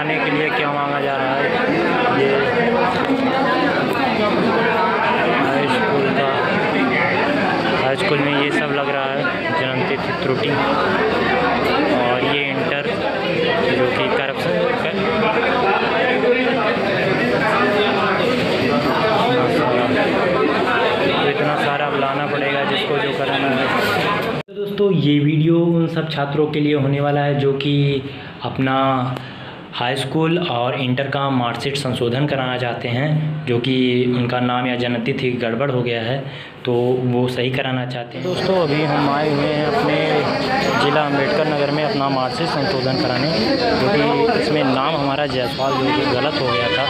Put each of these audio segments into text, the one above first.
कराने के लिए क्या मांगा जा रहा है? ये हाई स्कूल का, हाई स्कूल में ये सब लग रहा है जन्म तिथि त्रुटि। और ये इंटर, जो कि करप्शन, इतना सारा पड़ेगा जिसको जो कराना तो दोस्तों, ये वीडियो उन सब छात्रों के लिए होने वाला है जो कि अपना हाई स्कूल और इंटर का मार्कशीट संशोधन कराना चाहते हैं, जो कि उनका नाम या जन्म तिथि गड़बड़ हो गया है तो वो सही कराना चाहते हैं। दोस्तों, अभी हम आए हुए हैं अपने ज़िला अंबेडकर नगर में अपना मार्कशीट संशोधन कराने, जो कि इसमें नाम हमारा जायसवाल जो कि गलत हो गया था,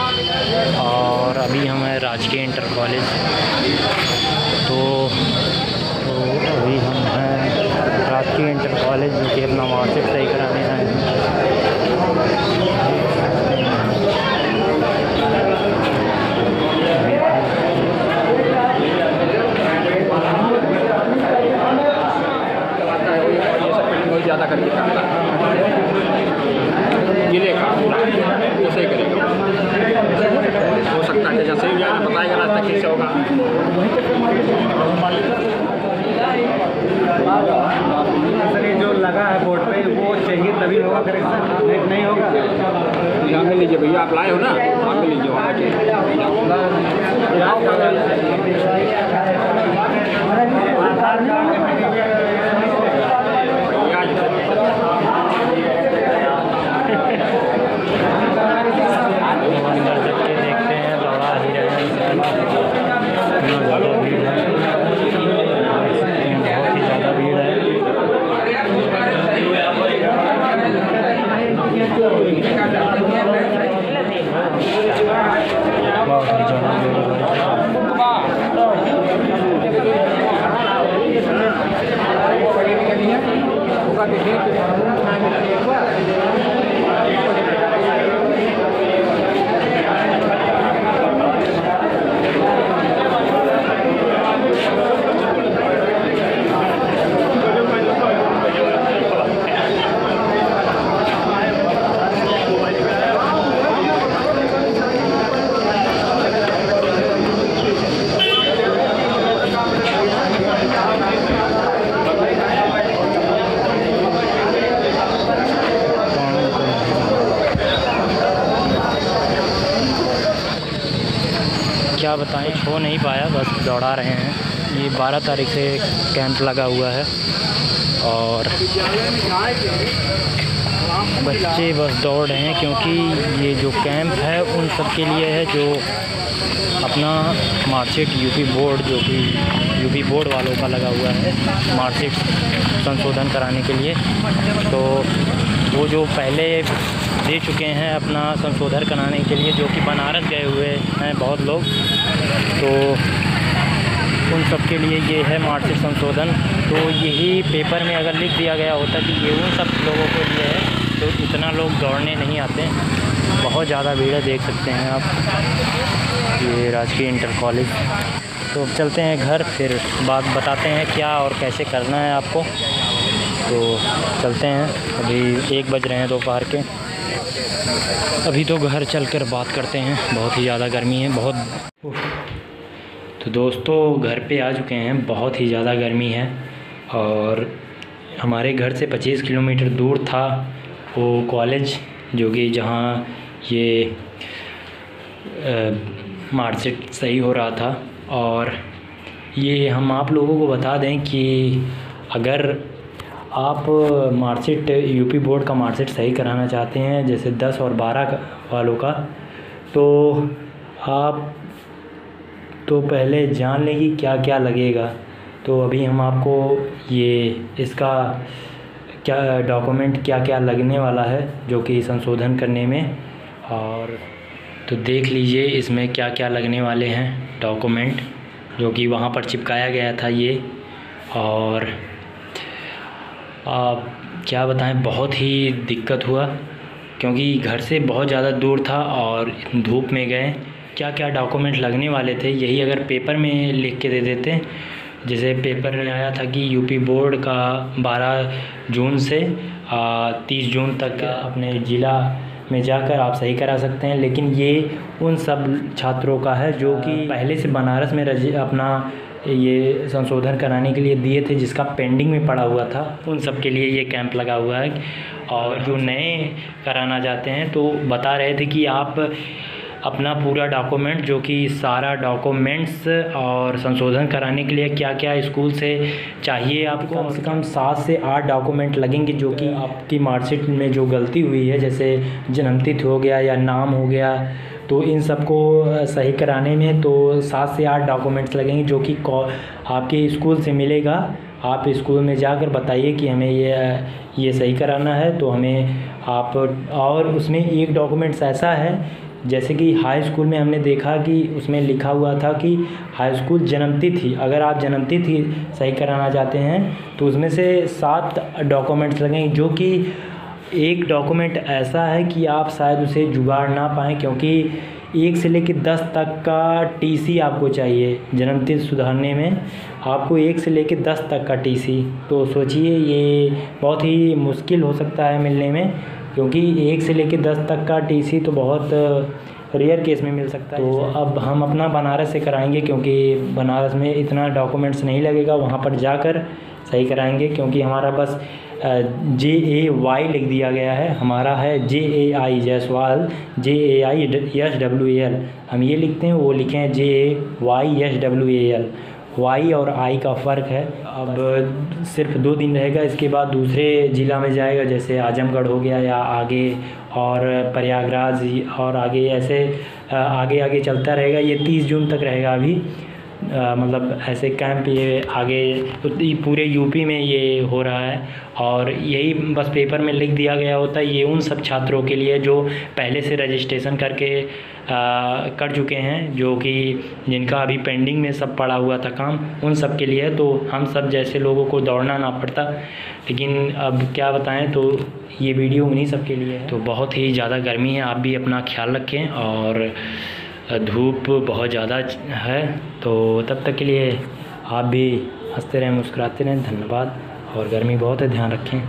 और अभी हम हैं राजकीय इंटर कॉलेज तो तो अभी हम हैं राजकीय इंटर कॉलेज जो कि अपना मार्कशीट सही कराने हैं। क्या बताएँ, छो नहीं पाया, बस दौड़ा रहे हैं। ये बारह तारीख से कैंप लगा हुआ है और बच्चे बस दौड़ रहे हैं क्योंकि ये जो कैंप है उन सब के लिए है जो अपना मार्कशीट यूपी बोर्ड, जो कि यूपी बोर्ड वालों का लगा हुआ है मार्कशीट संशोधन कराने के लिए। तो वो जो पहले दे चुके हैं अपना संशोधन कराने के लिए, जो कि बनारस गए हुए हैं बहुत लोग तो उन सब के लिए ये है मार्कशीट संशोधन। तो यही पेपर में अगर लिख दिया गया होता कि ये उन सब लोगों के लिए है तो इतना लोग दौड़ने नहीं आते। बहुत ज़्यादा भीड़ देख सकते हैं आप। ये राजकीय इंटर कॉलेज तो चलते हैं घर, फिर बात बताते हैं क्या और कैसे करना है आपको। तो चलते हैं। अभी एक बज रहे हैं दोपहर के। अभी तो घर चलकर बात करते हैं। बहुत ही ज़्यादा गर्मी है, बहुत तो दोस्तों, घर पे आ चुके हैं। बहुत ही ज़्यादा गर्मी है और हमारे घर से 25 किलोमीटर दूर था वो कॉलेज, जो कि जहाँ ये मार्कशीट सही हो रहा था। और ये हम आप लोगों को बता दें कि अगर आप मार्कशीट, यूपी बोर्ड का मार्कशीट सही कराना चाहते हैं, जैसे 10 और 12 का- वालों का तो आप तो पहले जान लें कि क्या क्या लगेगा। तो अभी हम आपको ये, इसका क्या, डॉक्यूमेंट क्या क्या लगने वाला है, जो कि संशोधन करने में, और तो देख लीजिए इसमें क्या क्या लगने वाले हैं डॉक्यूमेंट, जो कि वहाँ पर चिपकाया गया था ये, और क्या बताएँ बहुत ही दिक्कत हुआ क्योंकि घर से बहुत ज़्यादा दूर था और धूप में गए। क्या क्या डॉक्यूमेंट लगने वाले थे यही अगर पेपर में लिख के दे देते। जैसे पेपर में आया था कि यूपी बोर्ड का 12 जून से तीस जून तक अपने ज़िला में जाकर आप सही करा सकते हैं लेकिन ये उन सब छात्रों का है जो कि पहले से बनारस में रजि अपना ये संशोधन कराने के लिए दिए थे, जिसका पेंडिंग में पड़ा हुआ था। उन सब के लिए ये कैंप लगा हुआ है। और जो नए कराना चाहते हैं तो बता रहे थे कि आप अपना पूरा डॉक्यूमेंट जो कि सारा डॉक्यूमेंट्स और संशोधन कराने के लिए क्या क्या स्कूल से चाहिए आपको? कम से कम सात से आठ डॉक्यूमेंट लगेंगे, जो कि आपकी मार्कशीट में जो गलती हुई है, जैसे जन्मतिथि हो गया या नाम हो गया तो इन सबको सही कराने में तो सात से आठ डॉक्यूमेंट्स लगेंगे जो कि आपके स्कूल से मिलेगा। आप स्कूल में जाकर बताइए कि हमें ये ये सही कराना है। तो हमें आप, और उसमें एक डॉक्यूमेंट्स ऐसा है, जैसे कि हाई स्कूल में हमने देखा कि उसमें लिखा हुआ था कि हाई स्कूल जन्मतिथि, अगर आप जन्मतिथि सही कराना चाहते हैं तो उसमें से सात डॉक्यूमेंट्स लगेंगे जो कि एक डॉक्यूमेंट ऐसा है कि आप शायद उसे जुगाड़ ना पाएँ, क्योंकि एक से लेकर दस तक का टीसी आपको चाहिए जन्मतिथि सुधारने में। आपको एक से लेकर दस तक का टीसी तो सोचिए, ये बहुत ही मुश्किल हो सकता है मिलने में, क्योंकि एक से लेकर दस तक का टीसी तो बहुत रेयर केस में मिल सकता है तो अब हम अपना बनारस से कराएँगे क्योंकि बनारस में इतना डॉक्यूमेंट्स नहीं लगेगा वहाँ पर जाकर सही कराएँगे क्योंकि हमारा बस जे ए वाई लिख दिया गया है हमारा है J A I Jaiswal J A I S W A L. हम ये लिखते हैं वो लिखे हैं J A Y S W A L. Y और आई का फ़र्क है। अब सिर्फ़ दो दिन रहेगा, इसके बाद दूसरे ज़िला में जाएगा, जैसे आजमगढ़ हो गया या आगे और प्रयागराज और आगे ऐसे आगे आगे चलता रहेगा। ये तीस जून तक रहेगा अभी। मतलब ऐसे कैंप ये आगे पूरे यूपी में ये हो रहा है और यही बस पेपर में लिख दिया गया होता है ये उन सब छात्रों के लिए जो पहले से रजिस्ट्रेशन करके आ, कर चुके हैं जो कि जिनका अभी पेंडिंग में सब पड़ा हुआ था काम उन सब के लिए तो हम सब जैसे लोगों को दौड़ना ना पड़ता। लेकिन अब क्या बताएँ तो ये वीडियो उन्हीं सब के लिए है। तो बहुत ही ज़्यादा गर्मी है आप भी अपना ख्याल रखें और धूप बहुत ज़्यादा है तो तब तक के लिए आप भी हँसते रहें, मुस्कुराते रहें, धन्यवाद और गर्मी बहुत है, ध्यान रखें।